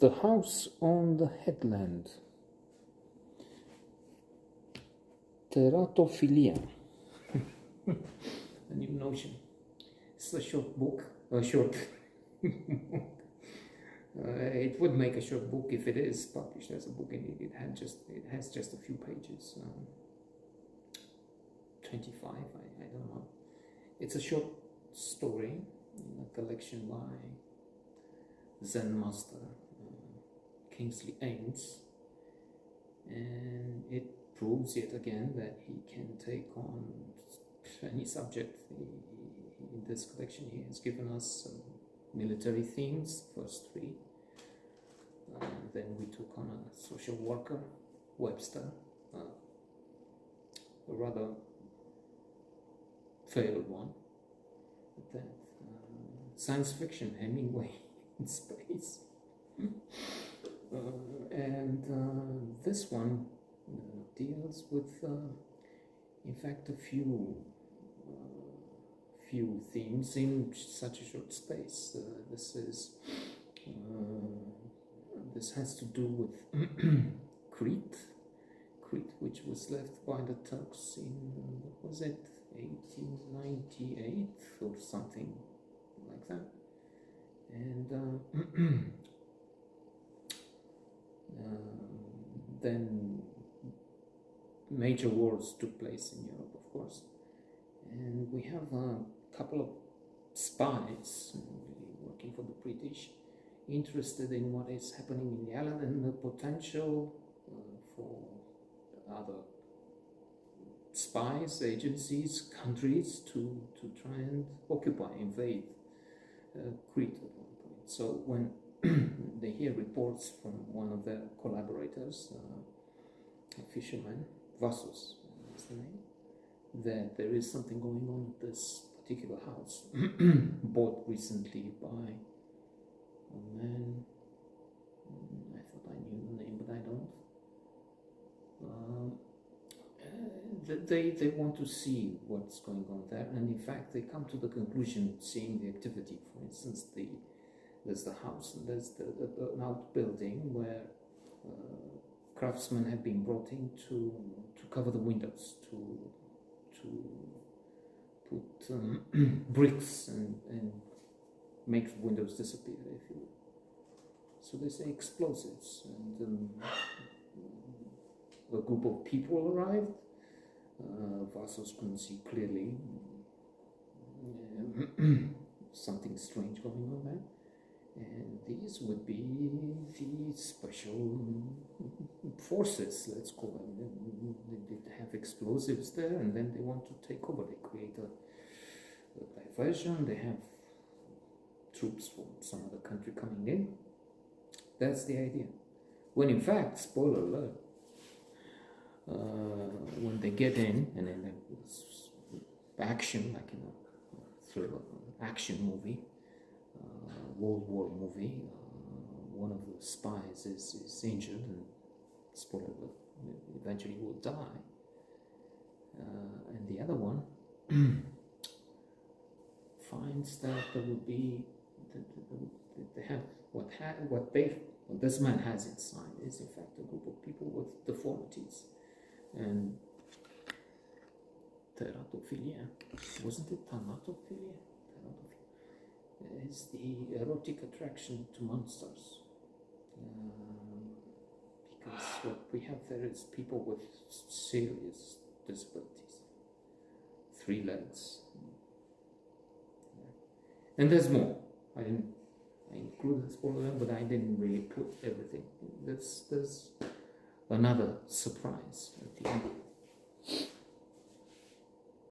The House on the Headland. Teratophilia. a new notion. It's a short book, a short. uh, it would make a short book if it is published as a book, and it, had just it has just a few pages. Um, Twenty-five, I, I don't know. It's a short story in a collection by Zen master Kingsley Amis, and it proves yet again that he can take on any subject. In this collection, he has given us some military themes, first three. Uh, then we took on a social worker, Webster, uh, a rather failed one. That uh, science fiction, Hemingway in space. uh, and uh, this one uh, deals with, uh, in fact, a few uh, few themes in such a short space. this is this has to do with Crete, Crete, which was left by the Turks in what was it, 1898 or something like that. And uh, uh, then major wars took place in Europe, of course. And we have a couple of spies working for the British interested in what is happening in the island and the potential uh, for other spies, agencies, countries to, to try and occupy, invade uh, Crete at one point. So when they hear reports from one of their collaborators, uh, a fisherman, Vassos is the name, that there is something going on at this particular house, bought recently by a man, I thought I knew the name, but I don't. Um, they, they want to see what's going on there and in fact they come to the conclusion seeing the activity for instance the there's the house and there's the, the an outbuilding where uh, craftsmen have been brought in to to cover the windows to to put um, bricks and, and make the windows disappear if you will. So they say explosives and um, a group of people arrived. Uh, Vassos couldn't see clearly. Something strange going on there. And these would be the special forces, let's call them. They have explosives there, and then they want to take over. They create a, a diversion. They have troops from some other country coming in. That's the idea. When in fact, spoiler alert, uh, when they get in and then action like in a thriller action movie world war movie uh, one of the spies is, is injured and spoiler eventually will die uh, and the other one finds that there will be that they have what ha what they what this man has inside is in fact a group of people with deformities and teratophilia. Wasn't it thanatophilia? Is the erotic attraction to monsters. Um, because what we have there is people with serious disabilities. Three legs. And there's more. I didn't I included spoiler, but I didn't really put everything. There's there's another surprise at the end.